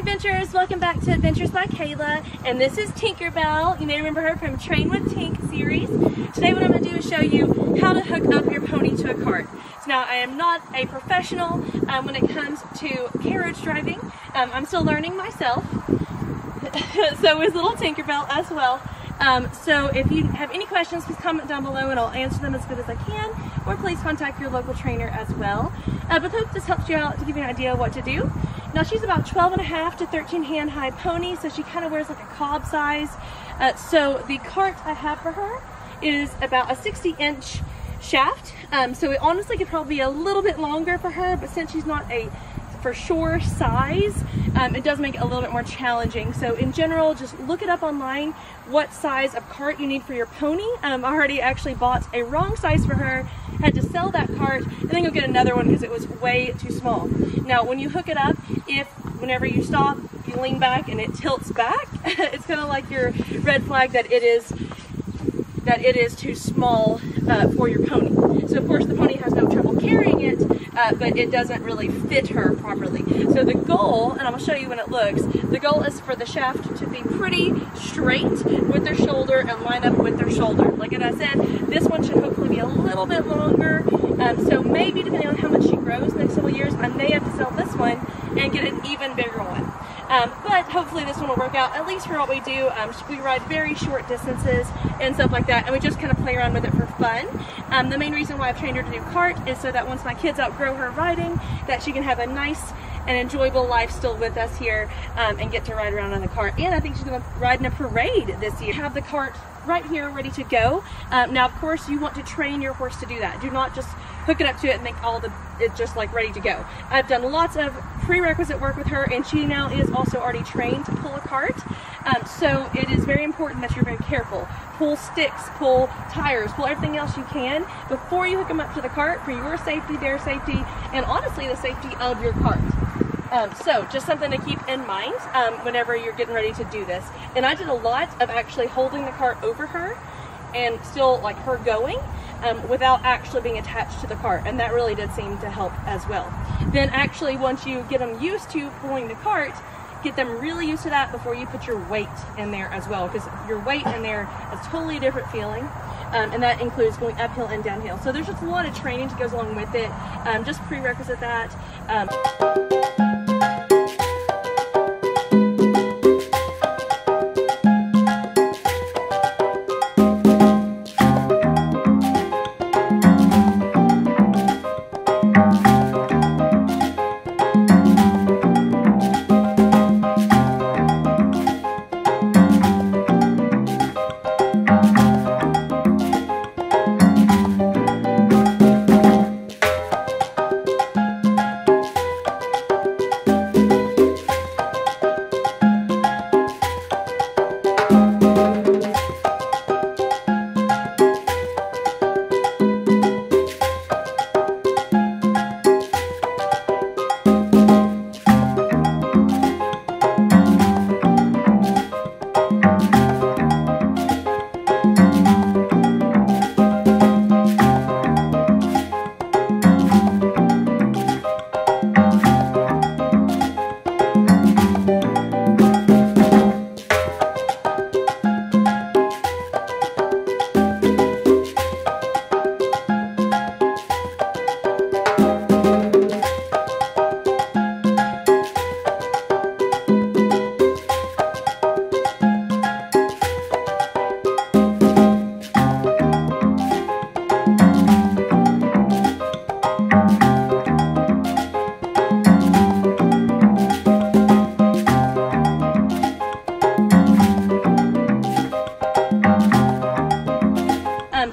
adventurers, welcome back to Adventures by Kayla, and this is Tinkerbell. You may remember her from Train with Tink series. Today what I'm going to do is show you how to hook up your pony to a cart. So now I am not a professional um, when it comes to carriage driving. Um, I'm still learning myself. so is little Tinkerbell as well. Um, so if you have any questions, please comment down below and I'll answer them as good as I can, or please contact your local trainer as well. Uh, but hope this helps you out to give you an idea of what to do. Now she's about 12 and a half to 13 hand high pony, so she kind of wears like a cob size. Uh, so the cart I have for her is about a 60 inch shaft. Um, so it honestly could probably be a little bit longer for her, but since she's not a for sure size, um, it does make it a little bit more challenging. So in general, just look it up online what size of cart you need for your pony. Um, I already actually bought a wrong size for her, had to sell that cart, and then go get another one because it was way too small. Now when you hook it up, if whenever you stop, you lean back and it tilts back, it's kind of like your red flag that it is that it is too small uh, for your pony. So of course the pony has no trouble carrying it, uh, but it doesn't really fit her properly. So the goal, and I'm gonna show you when it looks, the goal is for the shaft to be pretty straight with their shoulder and line up with their shoulder. Like I said, this one should hopefully be a little bit longer. Um, so maybe depending on how much she grows next several years, I may have to sell this one and get an even bigger one. Um, but hopefully this one will work out, at least for what we do. Um, we ride very short distances and stuff like that, and we just kind of play around with it for fun. Um, the main reason why I've trained her to do cart is so that once my kids outgrow her riding, that she can have a nice and enjoyable life still with us here um, and get to ride around on the cart. And I think she's going to ride in a parade this year. Have the cart right here ready to go. Um, now, of course, you want to train your horse to do that. Do not just hook it up to it and make all the it's just like ready to go. I've done lots of prerequisite work with her and she now is also already trained to pull a cart. Um, so it is very important that you're very careful. Pull sticks, pull tires, pull everything else you can before you hook them up to the cart for your safety, their safety, and honestly the safety of your cart. Um, so just something to keep in mind um, whenever you're getting ready to do this. And I did a lot of actually holding the cart over her and still like her going um, without actually being attached to the cart. And that really did seem to help as well. Then actually once you get them used to pulling the cart, get them really used to that before you put your weight in there as well because your weight in there is totally a different feeling um, and that includes going uphill and downhill so there's just a lot of training that goes along with it um, just prerequisite that um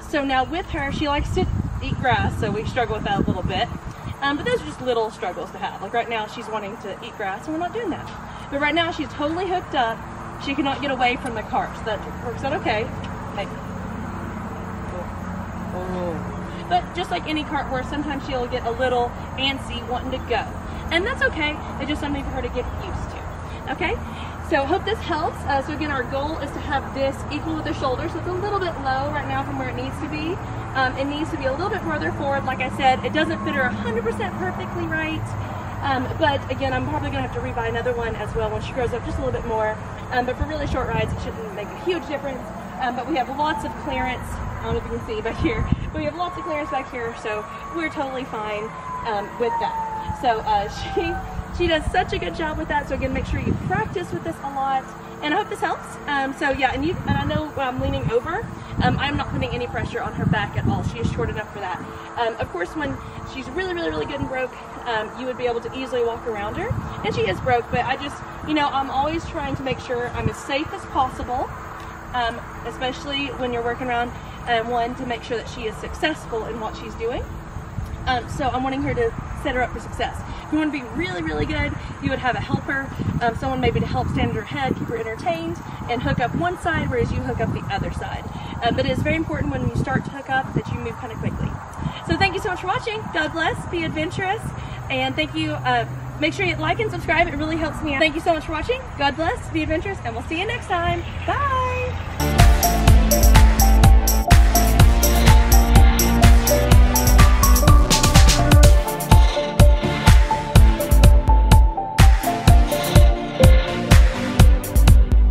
So now with her, she likes to eat grass, so we struggle with that a little bit. Um, but those are just little struggles to have. Like right now, she's wanting to eat grass, and we're not doing that. But right now, she's totally hooked up. She cannot get away from the cart. So that works out okay. Oh. But just like any cart horse, sometimes she'll get a little antsy wanting to go. And that's okay. It's just something for her to get used to. Okay? So hope this helps. Uh, so again, our goal is to have this equal with the shoulder. So it's a little bit low right now from where it needs to be. Um, it needs to be a little bit further forward. Like I said, it doesn't fit her 100% perfectly right. Um, but again, I'm probably going to have to rebuy another one as well when she grows up just a little bit more. Um, but for really short rides, it shouldn't make a huge difference. Um, but we have lots of clearance. I don't know if you can see back here, but we have lots of clearance back here, so we're totally fine um, with that. So uh, she she does such a good job with that. So again, make sure you practice with this a lot. And I hope this helps. Um, so yeah, and you and I know I'm leaning over, um, I'm not putting any pressure on her back at all. She is short enough for that. Um, of course, when she's really, really, really good and broke, um, you would be able to easily walk around her. And she is broke, but I just, you know, I'm always trying to make sure I'm as safe as possible, um, especially when you're working around um, one to make sure that she is successful in what she's doing. Um, so I'm wanting her to set her up for success. If you want to be really, really good, you would have a helper, um, someone maybe to help stand her head, keep her entertained, and hook up one side, whereas you hook up the other side. Um, but it is very important when you start to hook up that you move kind of quickly. So thank you so much for watching. God bless, be adventurous, and thank you. Uh, make sure you like and subscribe. It really helps me out. Thank you so much for watching. God bless, be adventurous, and we'll see you next time. Bye!